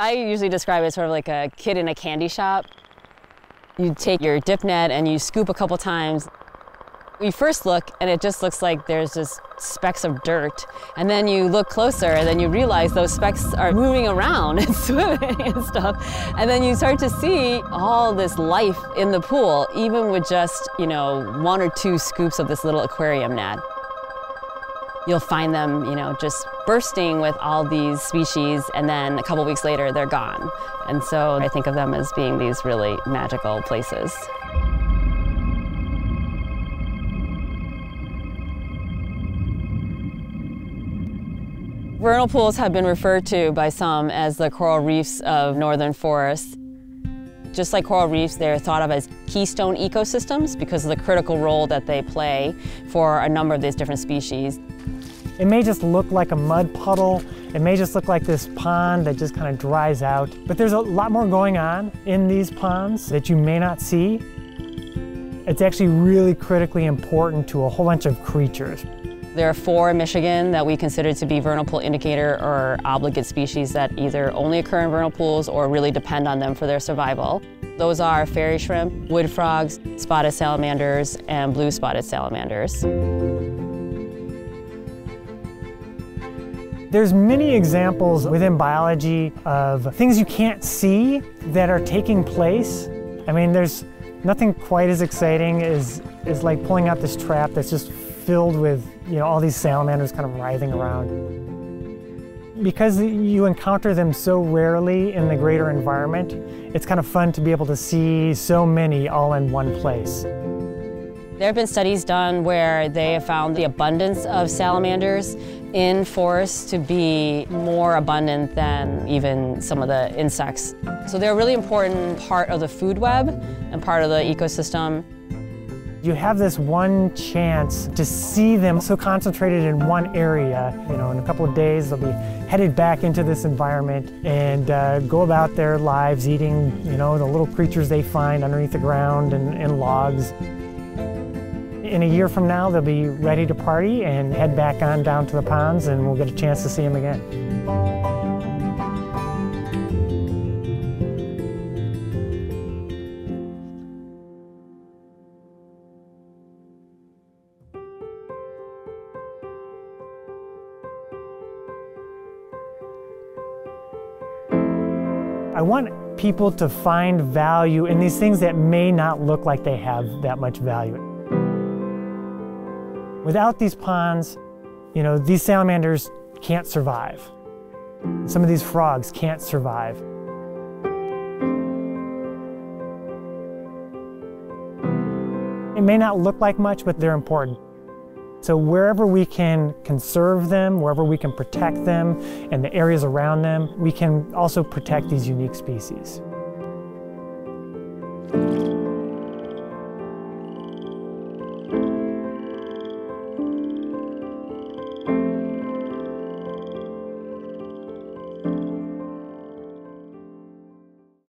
I usually describe it sort of like a kid in a candy shop. You take your dip net and you scoop a couple times. You first look and it just looks like there's just specks of dirt. And then you look closer and then you realize those specks are moving around and swimming and stuff. And then you start to see all this life in the pool, even with just, you know, one or two scoops of this little aquarium net you'll find them, you know, just bursting with all these species, and then a couple weeks later, they're gone. And so I think of them as being these really magical places. Vernal pools have been referred to by some as the coral reefs of northern forests. Just like coral reefs, they're thought of as keystone ecosystems because of the critical role that they play for a number of these different species. It may just look like a mud puddle. It may just look like this pond that just kind of dries out. But there's a lot more going on in these ponds that you may not see. It's actually really critically important to a whole bunch of creatures. There are four in Michigan that we consider to be vernal pool indicator or obligate species that either only occur in vernal pools or really depend on them for their survival. Those are fairy shrimp, wood frogs, spotted salamanders, and blue spotted salamanders. There's many examples within biology of things you can't see that are taking place. I mean, there's nothing quite as exciting as, as like pulling out this trap that's just filled with, you know, all these salamanders kind of writhing around. Because you encounter them so rarely in the greater environment, it's kind of fun to be able to see so many all in one place. There have been studies done where they have found the abundance of salamanders in forests to be more abundant than even some of the insects. So they're a really important part of the food web and part of the ecosystem. You have this one chance to see them so concentrated in one area. You know, in a couple of days, they'll be headed back into this environment and uh, go about their lives eating, you know, the little creatures they find underneath the ground and, and logs. In a year from now, they'll be ready to party and head back on down to the ponds and we'll get a chance to see them again. I want people to find value in these things that may not look like they have that much value. Without these ponds, you know, these salamanders can't survive. Some of these frogs can't survive. It may not look like much, but they're important. So wherever we can conserve them, wherever we can protect them, and the areas around them, we can also protect these unique species.